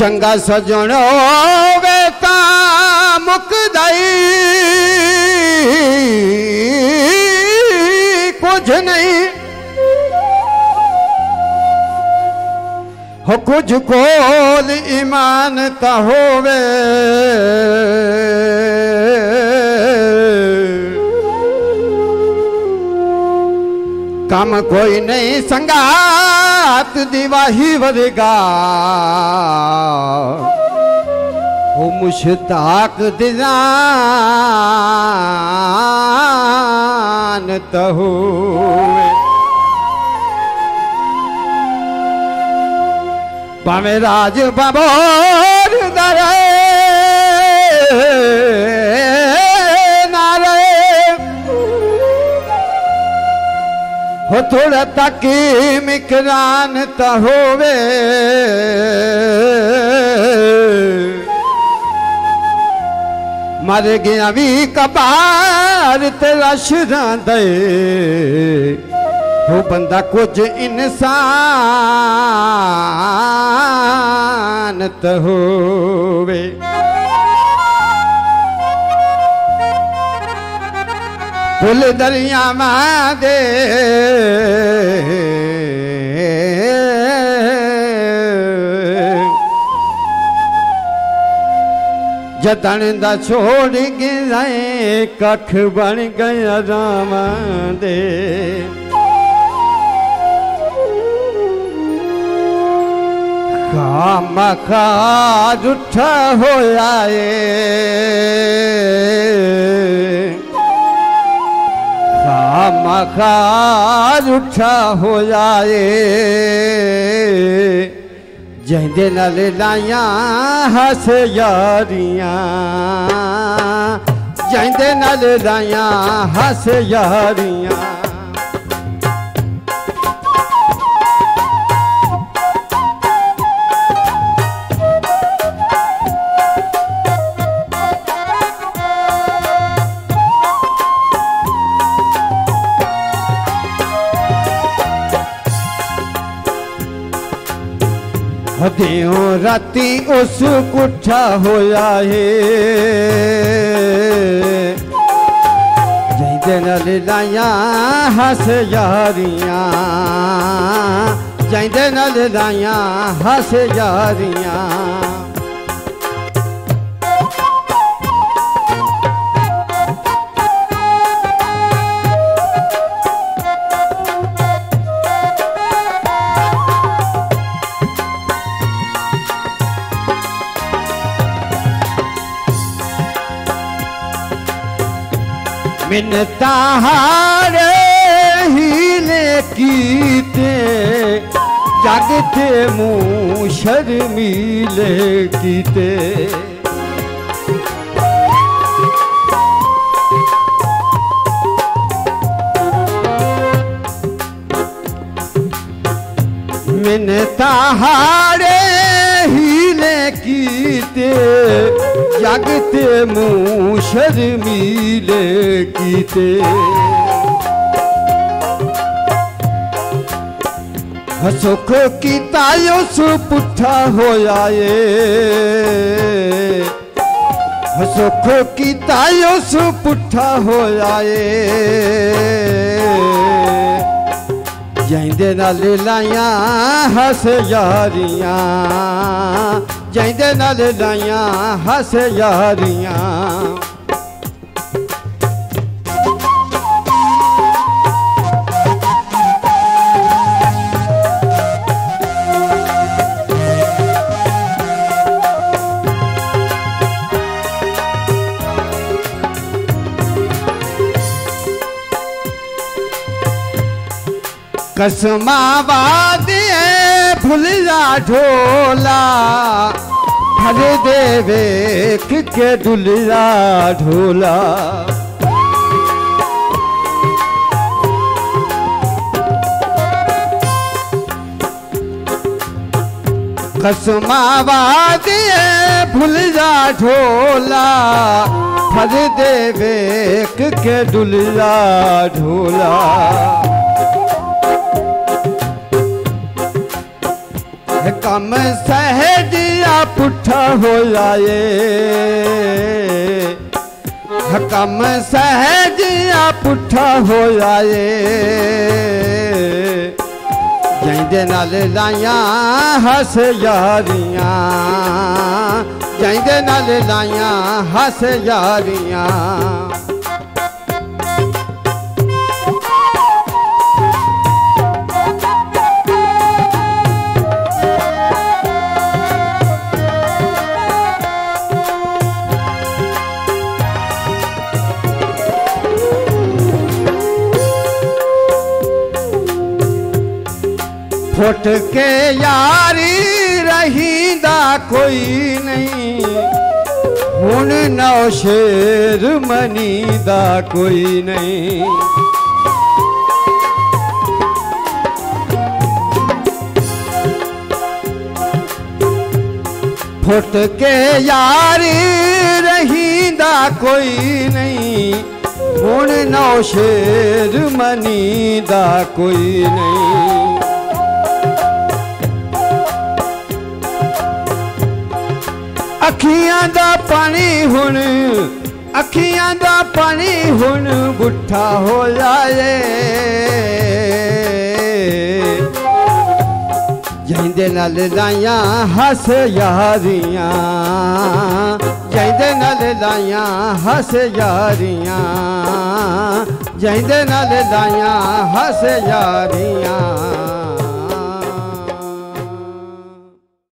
ਚੰਗਾ ਸਜਣ ਹੋਵੇ ਤਾਂ ਮੁਕਦਾਈ ਕੁਝ ਨਹੀਂ ਹੋ ਕੁਝ ਕੋਲ ਈਮਾਨ ਤਾਂ ਹੋਵੇ ਕੰਮ ਕੋਈ ਨਹੀਂ ਸੰਗਾਤ रात दिवाही वरेगा। हो मुश्ताक दिजान तहो। भावे राज बबोर दरा थोड़ा ताकि मिकरान त होवे। मर गया भी कबार तेरा शरान दे वो बंदा कुछ इंसान त हो फुल दरिया मां दे जतन दा छोड़ गिराए कख बन गया राम दे खाम खा जुठा होया मां ख़ासि ए जल दाई हस यार जल हस यारियां। ਹੱਸ ਯਾਰੀਆਂ ਹਦਿਓ ਰਾਤੀ ਉਸ ਕੁੱਠਾ ਹੋਇਆ ਏ ਜੈਦੇ ਨਾਲ ਲਾਈਆਂ ਹੱਸ ਯਾਰੀਆਂ ਜੈਦੇ ਨਾਲ ਲਾਈਆਂ ਹੱਸ ਯਾਰੀਆਂ मिनता हारे हीने कीते जगते मुँह शर्मीले कीते मिनता हारे कीते जगते मुँह शर्मीले कीते हसुख कीता उस पुठा होया ए हसुख कीता उस पुठा होया ए जैंदे नाल लाइया, हस यारियाँ। ਜੈਂਦੇ ਨਾਲ ਲਾਈਆਂ ਹੱਸ ਯਾਰੀਆਂ ਕਸਮਾਂ ਵਾਦੇ ढुलिया ढोला। हरे देवे के डुलिया ढोला। कसमावादी भुलिया ढोला। हरे देवे के डुलिया ढोला। ਕੰਮ ਸਹਿਜ ਆਪ ਪੁੱਠਾ ਹੋਇਆ ਏ ਹਕਮ ਸਹਿਜਿਆ ਪੁੱਠਾ ਹੋਇਆ ਏ ਜੈਂਦੇ ਨਾਲ ਲਾਈਆਂ ਹੱਸ ਯਾਰੀਆਂ ਜੈਂਦੇ ਨਾਲ ਲਾਈਆਂ ਹੱਸ ਯਾਰੀਆਂ होठ के यारी रही दा कोई नहीं। हूँ नौ शेर मनी दा कोई नहीं। फुट के यारी रही दा कोई नहीं। हूँ नौ शेर मनी दा कोई नहीं। ਅੱਖੀਆਂ ਦਾ ਪਾਣੀ ਹੁਣ, ਅੱਖੀਆਂ ਦਾ ਪਾਣੀ ਹੁਣ ਗੁੱਠਾ ਹੋ ਜਾਏ। ਜੈਂਦੇ ਨਾਲ ਲਾਈਆਂ ਹੱਸ ਯਾਰੀਆਂ, ਜੈਂਦੇ ਨਾਲ ਲਾਈਆਂ ਹੱਸ ਯਾਰੀਆਂ, ਜੈਂਦੇ ਨਾਲ ਲਾਈਆਂ ਹੱਸ ਯਾਰੀਆਂ।